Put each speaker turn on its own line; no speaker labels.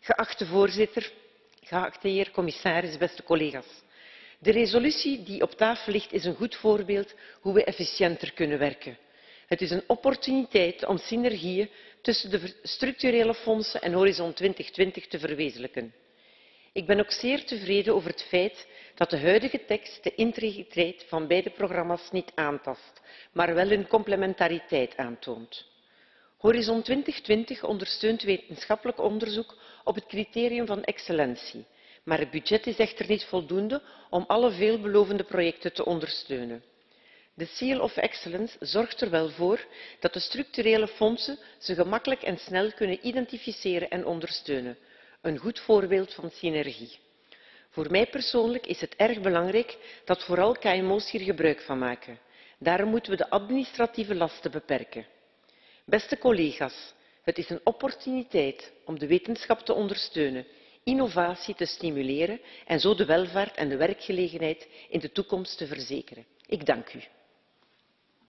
Geachte voorzitter, geachte heer commissaris, beste collega's. De resolutie die op tafel ligt is een goed voorbeeld hoe we efficiënter kunnen werken. Het is een opportuniteit om synergieën tussen de structurele fondsen en Horizon 2020 te verwezenlijken. Ik ben ook zeer tevreden over het feit dat de huidige tekst de integriteit van beide programma's niet aantast, maar wel hun complementariteit aantoont. Horizon 2020 ondersteunt wetenschappelijk onderzoek op het criterium van excellentie, maar het budget is echter niet voldoende om alle veelbelovende projecten te ondersteunen. De Seal of Excellence zorgt er wel voor dat de structurele fondsen ze gemakkelijk en snel kunnen identificeren en ondersteunen. Een goed voorbeeld van synergie. Voor mij persoonlijk is het erg belangrijk dat vooral KMO's hier gebruik van maken. Daarom moeten we de administratieve lasten beperken. Beste collega's, het is een opportuniteit om de wetenschap te ondersteunen, innovatie te stimuleren en zo de welvaart en de werkgelegenheid in de toekomst te verzekeren. Ik dank u.